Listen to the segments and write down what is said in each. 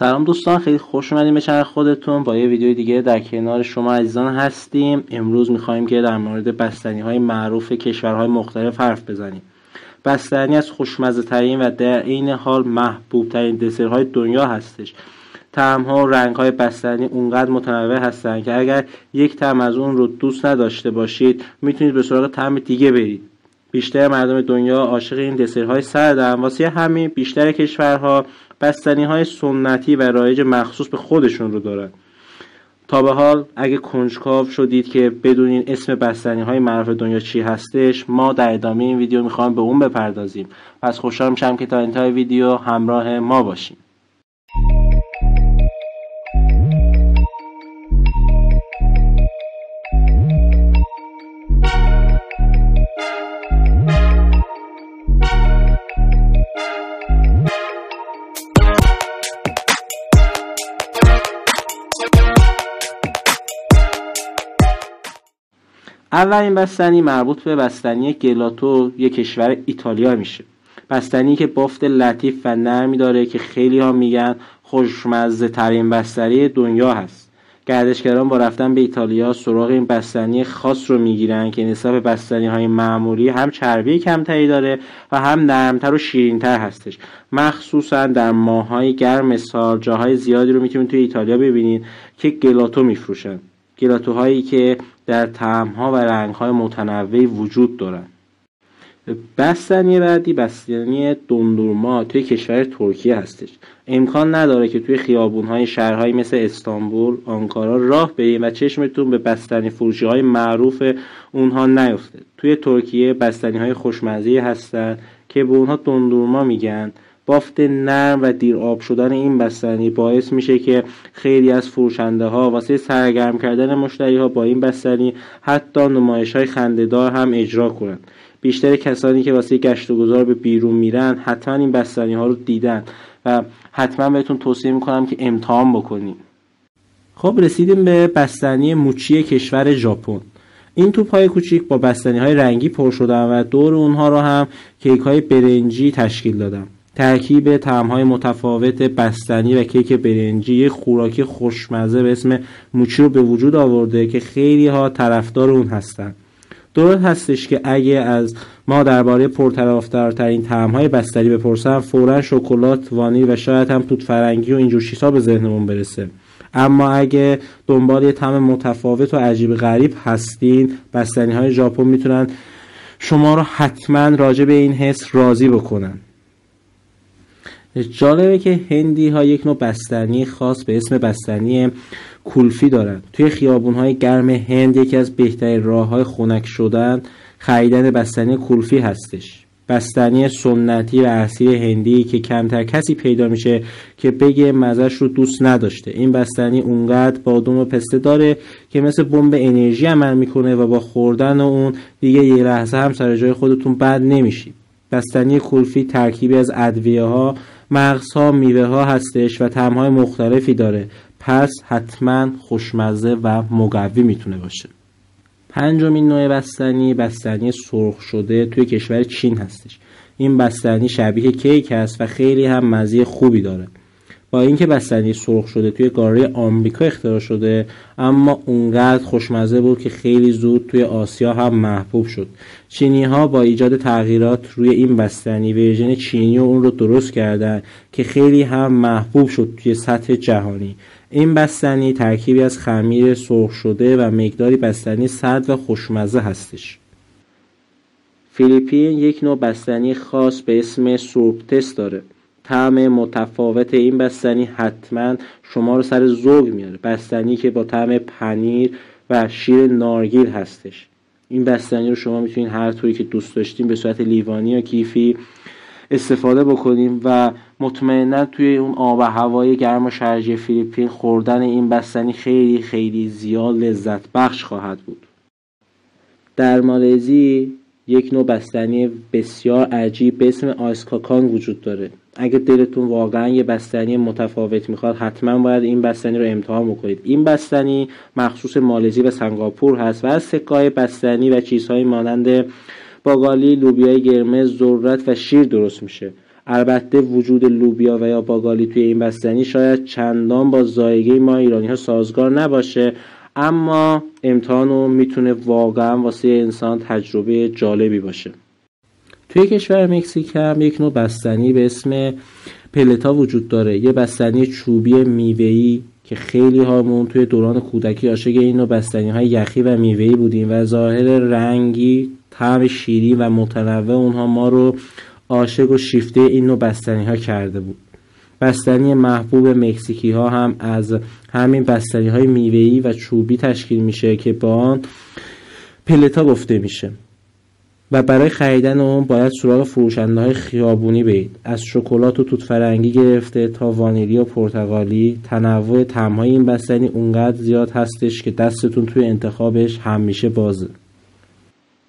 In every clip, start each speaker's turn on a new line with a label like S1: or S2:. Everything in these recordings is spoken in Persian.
S1: سلام دوستان خیلی خوش اومدیم به چنل خودتون. با یه ویدیو دیگه در کنار شما عزیزان هستیم. امروز می‌خوایم که در مورد بستنی های معروف کشورهای مختلف حرف بزنیم. بستنی از خوشمزه ترین و در عین حال محبوب ترین دسرهای دنیا هستش. طعم ها و رنگ های بستنی اونقدر متنوع هستن که اگر یک طعم از اون رو دوست نداشته باشید می‌تونید به سراغ طعم دیگه برید. بیشتر مردم دنیا عاشق این دسرهای سردن. واسه همین بیشتر کشورها بستنی های سنتی و رایج مخصوص به خودشون رو دارن. تا به حال اگه کنجکاو شدید که بدونین اسم بستنی های معروف دنیا چی هستش ما در ادامه این ویدیو می‌خوایم به اون بپردازیم. پس خوشحال میشم که تا انتهای ویدیو همراه ما باشیم اولین بستنی مربوط به بستنی گلاتو یک کشور ایتالیا میشه. بستنی که بافت لطیف و نرمی داره که خیلی ها میگن خوشمزه ترین بستنی دنیا هست. گردشگران با رفتن به ایتالیا سراغ این بستنی خاص رو می‌گیرن که نسبت به بستنی های معمولی هم چربی کمتری داره و هم نرمتر و شیرینتر هستش. مخصوصا در ماهای گرم سال جاهای زیادی رو می‌تونید توی ایتالیا ببینید که گلاتو میفروشن. گلاتوهایی که در طعمها و رنگهای متنوعی وجود دارند بستنی بعدی بستنی دندورما توی کشور ترکیه هستش. امکان نداره که توی خیابونهای شهرهایی مثل استانبول آنکارا راه بریم و چشمتون به بستنی فروشی های معروف اونها نیفته. توی ترکیه بستنی های خوشمزه هستن که به اونها دندورما میگن. بافت نرم و دیر آب شدن این بستنی باعث میشه که خیلی از فروشنده ها واسه سرگرم کردن مشتری ها با این بستنی حتی نمایش های خندهدار هم اجرا کنند. بیشتر کسانی که واسه گشت و گذار به بیرون میرن حتما این بستنی ها رو دیدن و حتما بهتون توصیه می‌کنم که امتحان بکنیم خب رسیدیم به بستنی موچی کشور ژاپن. این توپ های کوچیک با بستنی های رنگی پر شدن و دور اونها رو هم کیک های برنجی تشکیل دادم ترکیب های متفاوت بستنی و کیک برنجی یک خوراکی خوشمزه به اسم موچی رو به وجود آورده که خیلی ها طرفدار اون هستن. درست هستش که اگه از ما درباره پرطرفدارترین های بستنی بپرسم فورا شکلات وانیل و شاید هم توت فرنگی و اینجور چیزها به ذهنمون برسه. اما اگه دنبال یه طعم متفاوت و عجیب غریب هستین بستنی های ژاپن می‌تونن شما رو حتما راجع به این حس راضی بکنن. جالبه که هندی ها یک نوع بستنی خاص به اسم بستنی کولفی دارند توی خیابون های گرم هند یکی از بهترین راه های خنک شدن خریدن بستنی کولفی هستش. بستنی سنتی و اصیل هندی که کمتر کسی پیدا میشه که بگه مزش رو دوست نداشته. این بستنی اونقدر بادوم و پسته داره که مثل بمب انرژی عمل می‌کنه و با خوردن اون دیگه یه لحظه هم سر جای خودتون بد نمیشید بستنی کولفی ترکیبی از ادویه ها مغزها میوه ها هستش و های مختلفی داره. پس حتما خوشمزه و مقوی می‌تونه باشه. پنجمین نوع بستنی بستنی سرخ شده توی کشور چین هستش. این بستنی شبیه کیک است و خیلی هم مزه خوبی داره. با اینکه بستنی سرخ شده توی قاره آمریکا اختراع شده اما اونقدر خوشمزه بود که خیلی زود توی آسیا هم محبوب شد. چینی ها با ایجاد تغییرات روی این بستنی ورژن چینی و اون رو درست کردن که خیلی هم محبوب شد توی سطح جهانی. این بستنی ترکیبی از خمیر سرخ شده و مقداری بستنی سرد و خوشمزه هستش. فیلیپین یک نوع بستنی خاص به اسم سورپتس داره. طعم متفاوت این بستنی حتما شما رو سر ذوق میاره. بستنی که با طعم پنیر و شیر نارگیل هستش. این بستنی رو شما می‌تونید هر طوری که دوست داشتین به صورت لیوانی یا کیفی استفاده بکنیم و مطمئنا توی اون آب و هوای گرم و شرجی فیلیپین خوردن این بستنی خیلی خیلی زیاد لذت بخش خواهد بود. در مالزی یک نوع بستنی بسیار عجیب به اسم آیسکاکان وجود داره. اگه دلتون واقعا یه بستنی متفاوت می‌خواد حتما باید این بستنی رو امتحان بکنید. این بستنی مخصوص مالزی و سنگاپور هست و از سکای بستنی و چیزهایی مانند باگالی لوبیای قرمز ذرت و شیر درست میشه. البته وجود لوبیا و یا باگالی توی این بستنی شاید چندان با زایگه ما ایرانی ها سازگار نباشه. اما امتحانو می‌تونه واقعا واسه انسان تجربه جالبی باشه. توی کشور مکزیک هم یک نوع بستنی به اسم پلتا وجود داره. یه بستنی چوبی میوه‌ای که خیلی هامون توی دوران کودکی عاشق این نوع بستنی های یخی و میوه‌ای بودیم و ظاهر رنگی طعم شیرین و متنوع اونها ما رو عاشق و شیفته این نوع بستنی ها کرده بود. بستنی محبوب مکزیکی ها هم از همین بستنی های میوه‌ای و چوبی تشکیل میشه که با آن پلتا گفته میشه. و برای خریدن اون باید سراغ فروشنده های خیابونی برید. از شکلات و توت فرنگی گرفته تا وانیلی و پرتغالی. تنوع طعم‌های این بستنی اونقدر زیاد هستش که دستتون توی انتخابش همیشه بازه.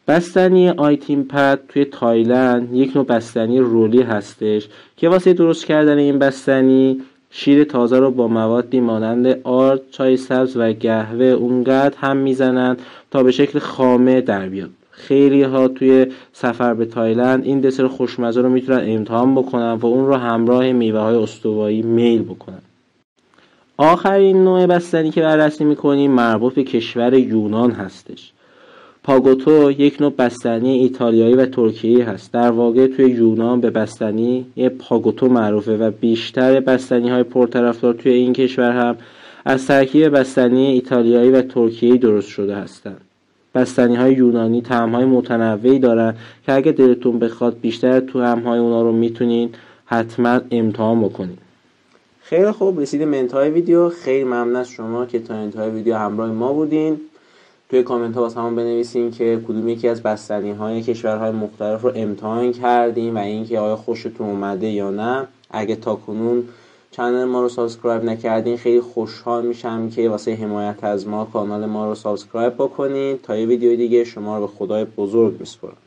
S1: بستنی آیتین پد توی تایلند یک نوع بستنی رولی هستش که واسه درست کردن این بستنی شیر تازه رو با موادی مانند آرد، چای سبز و قهوه اونقدر هم می‌زنن تا به شکل خامه در بیاد. خیلی ها توی سفر به تایلند این دسر خوشمزه رو می‌تونن امتحان بکنن و اون رو همراه میوه های استوایی میل بکنن. آخرین نوع بستنی که بررسی می‌کنیم مربوط به کشور یونان هستش. پاگوتو یک نوع بستنی ایتالیایی و ترکیه هست. در واقع توی یونان به بستنی یه پاگوتو معروفه و بیشتر بستنی های پرطرفدار توی این کشور هم از ترکیب بستنی ایتالیایی و ترکیه‌ای درست شده هستند. بستنی های یونانی تعم های متنوعی دارن که اگه دلتون بخواد بیشتر تو هم های اونا رو می‌تونین حتما امتحان بکنین. خیلی خوب رسیدیم انتهای ویدیو. خیلی ممنون از شما که تا انتهای ویدیو همراه ما بودین. توی کامنت ها همون بنویسین که کدوم یکی از بستنی های کشورهای مختلف رو امتحان کردیم و اینکه آیا خوشتون اومده یا نه. اگه تا کنون channel ما رو subscribe نکردین خیلی خوشحال میشم که واسه حمایت از ما کانال ما رو subscribe بکنین تا یه ویدیو دیگه. شما رو به خدای بزرگ میسپرم